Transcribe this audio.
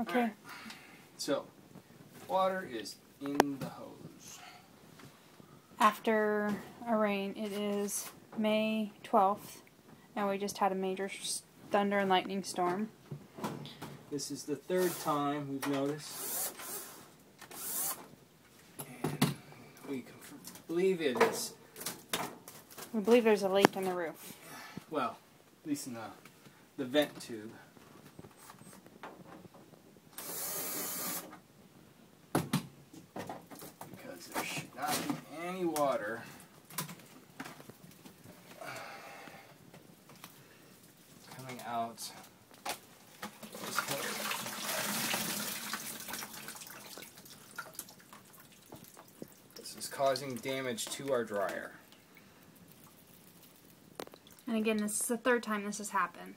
Okay. Alright. So, water is in the hose. After a rain, it is May 12th, and we just had a major thunder and lightning storm. This is the third time we've noticed. And we believe it is, We believe there's a leak in the roof. well, at least in the, the vent tube. Because there should not be any water. Coming out this. This is causing damage to our dryer. And again, this is the third time this has happened.